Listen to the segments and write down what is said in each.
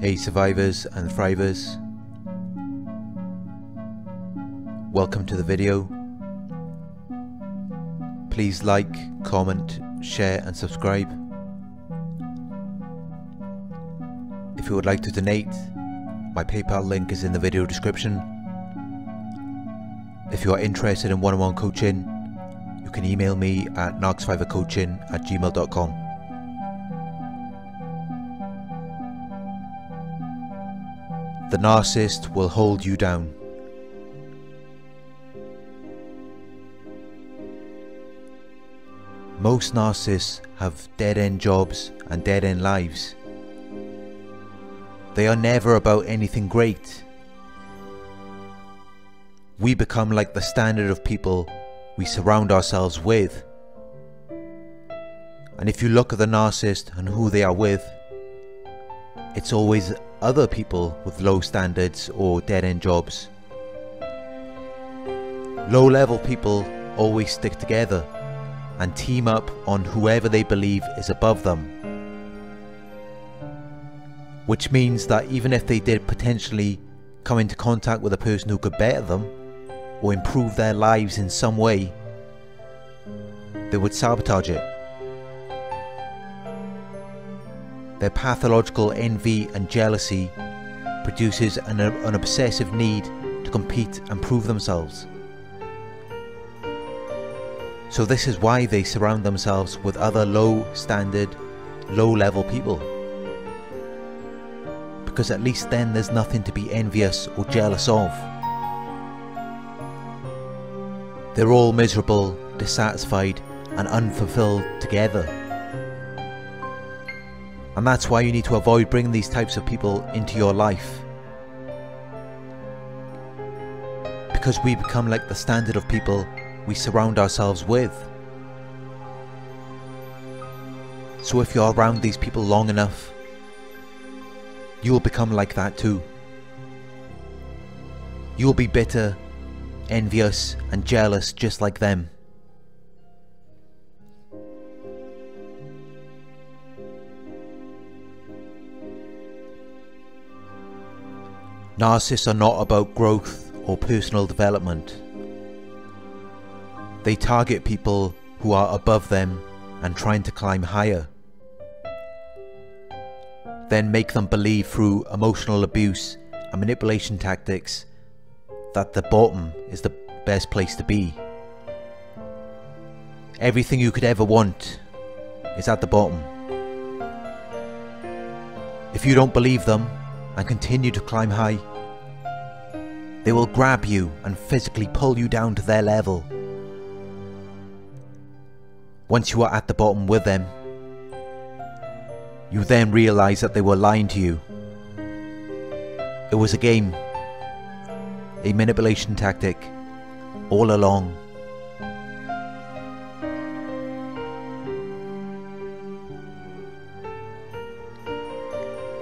Hey survivors and thrivers. Welcome to the video. Please like, comment, share and subscribe. If you would like to donate, my PayPal link is in the video description. If you are interested in one-on-one -on -one coaching, can email me at narcsurvivorcoaching at gmail.com. The narcissist will hold you down. Most narcissists have dead-end jobs and dead-end lives. They are never about anything great. We become like the standard of people we surround ourselves with. And if you look at the narcissist and who they are with, it's always other people with low standards or dead-end jobs. Low-level people always stick together and team up on whoever they believe is above them. Which means that even if they did potentially come into contact with a person who could better them or improve their lives in some way, they would sabotage it. Their pathological envy and jealousy produces an, an obsessive need to compete and prove themselves. So this is why they surround themselves with other low standard, low level people. Because at least then there's nothing to be envious or jealous of. They're all miserable, dissatisfied and unfulfilled together. And that's why you need to avoid bringing these types of people into your life. Because we become like the standard of people we surround ourselves with. So if you're around these people long enough, you'll become like that too. You'll be bitter, envious and jealous just like them. Narcissists are not about growth or personal development. They target people who are above them and trying to climb higher. Then make them believe through emotional abuse and manipulation tactics that the bottom is the best place to be. Everything you could ever want is at the bottom. If you don't believe them, and continue to climb high. They will grab you and physically pull you down to their level. Once you are at the bottom with them, you then realise that they were lying to you. It was a game, a manipulation tactic, all along.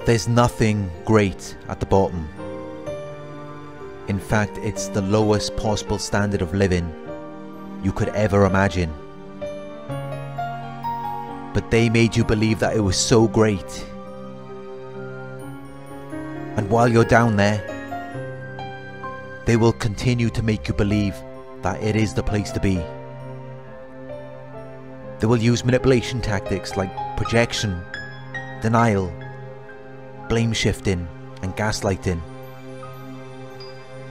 There's nothing great at the bottom. In fact, it's the lowest possible standard of living you could ever imagine. But they made you believe that it was so great. And while you're down there, they will continue to make you believe that it is the place to be. They will use manipulation tactics like projection, denial, blame shifting and gaslighting,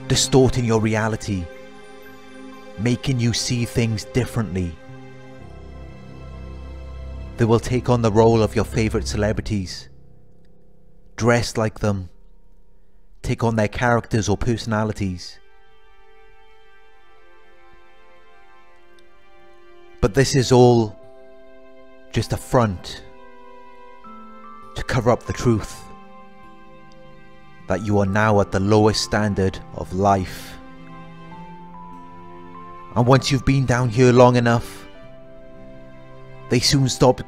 distorting your reality, making you see things differently. They will take on the role of your favourite celebrities, dress like them, take on their characters or personalities. But this is all just a front to cover up the truth that you are now at the lowest standard of life. And once you've been down here long enough, they soon stop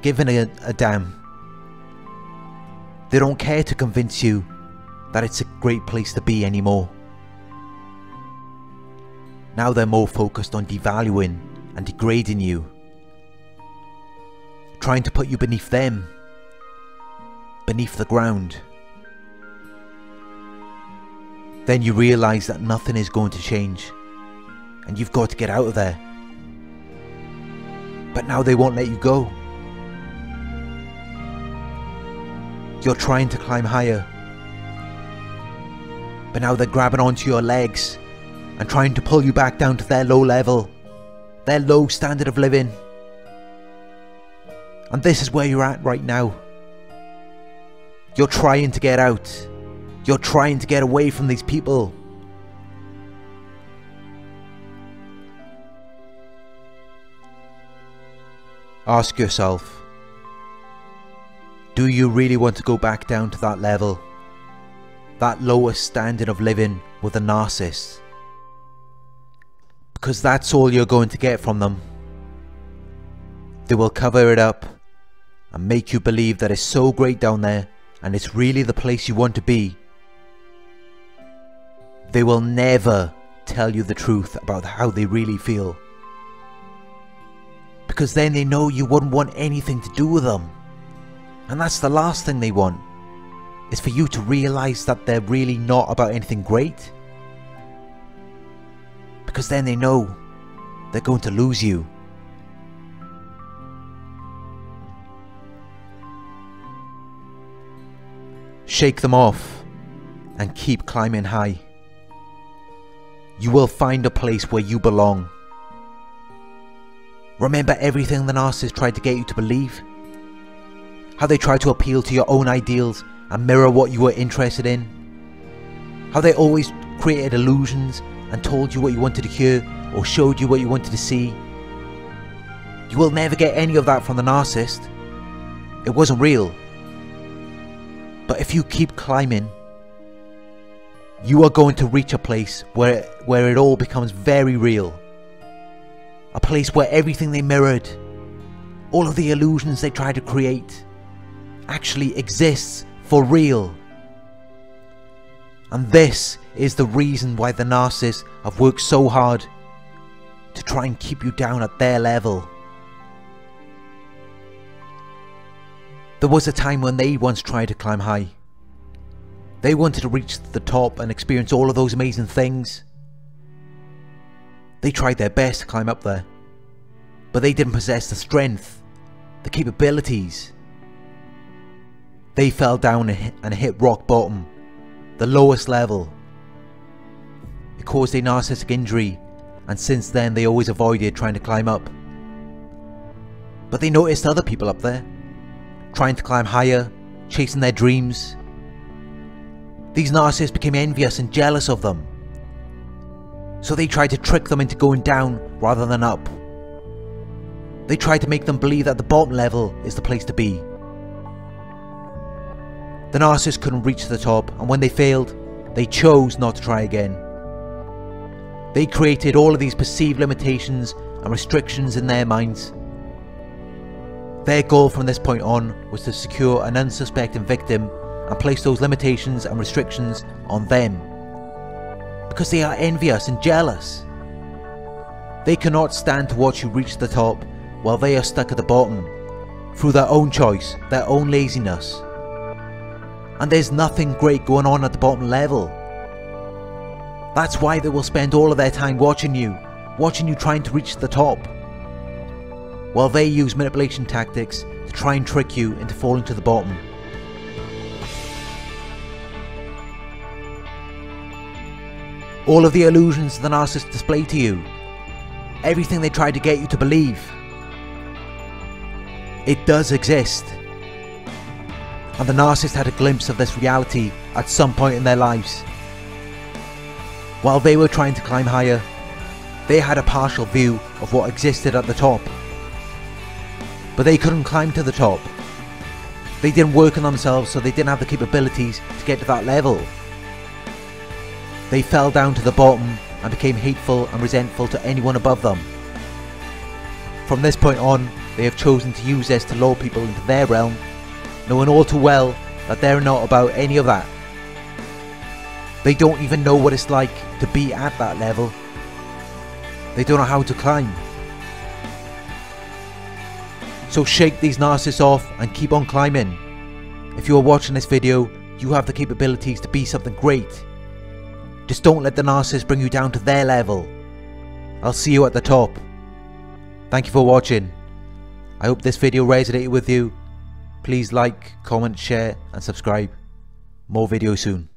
giving a, a damn. They don't care to convince you that it's a great place to be anymore. Now they're more focused on devaluing and degrading you. trying to put you beneath them, beneath the ground. Then you realise that nothing is going to change and you've got to get out of there. But now they won't let you go. You're trying to climb higher. But now they're grabbing onto your legs and trying to pull you back down to their low level, their low standard of living. And this is where you're at right now. You're trying to get out. You're trying to get away from these people. Ask yourself, do you really want to go back down to that level? That lowest standard of living with a narcissist? Because that's all you're going to get from them. They will cover it up and make you believe that it's so great down there and it's really the place you want to be. They will never tell you the truth about how they really feel because then they know you wouldn't want anything to do with them. And that's the last thing they want, is for you to realise that they're really not about anything great. Because then they know they're going to lose you. Shake them off and keep climbing high. You will find a place where you belong. Remember everything the narcissist tried to get you to believe? How they tried to appeal to your own ideals and mirror what you were interested in? How they always created illusions and told you what you wanted to hear or showed you what you wanted to see? You will never get any of that from the narcissist. It wasn't real. But if you keep climbing, you are going to reach a place where, where it all becomes very real. A place where everything they mirrored, all of the illusions they tried to create, actually exists for real. And this is the reason why the narcissists have worked so hard to try and keep you down at their level. There was a time when they once tried to climb high. They wanted to reach the top and experience all of those amazing things. They tried their best to climb up there, but they didn't possess the strength, the capabilities. They fell down and hit rock bottom, the lowest level. It caused a narcissistic injury, and since then they always avoided trying to climb up. But they noticed other people up there, trying to climb higher, chasing their dreams. These narcissists became envious and jealous of them so they tried to trick them into going down rather than up. They tried to make them believe that the bottom level is the place to be. The narcissists couldn't reach the top and when they failed, they chose not to try again. They created all of these perceived limitations and restrictions in their minds. Their goal from this point on was to secure an unsuspecting victim and place those limitations and restrictions on them because they are envious and jealous. They cannot stand to watch you reach the top while they are stuck at the bottom, through their own choice, their own laziness. And there's nothing great going on at the bottom level. That's why they will spend all of their time watching you, watching you trying to reach the top. While they use manipulation tactics to try and trick you into falling to the bottom. all of the illusions the narcissist display to you, everything they try to get you to believe. It does exist. And the narcissist had a glimpse of this reality at some point in their lives. While they were trying to climb higher, they had a partial view of what existed at the top. But they couldn't climb to the top. They didn't work on themselves so they didn't have the capabilities to get to that level. They fell down to the bottom and became hateful and resentful to anyone above them. From this point on, they have chosen to use this to lure people into their realm, knowing all too well that they're not about any of that. They don't even know what it's like to be at that level. They don't know how to climb. So shake these narcissists off and keep on climbing. If you are watching this video, you have the capabilities to be something great. Just don't let the narcissist bring you down to their level. I'll see you at the top. Thank you for watching. I hope this video resonated with you. Please like, comment, share and subscribe. More videos soon.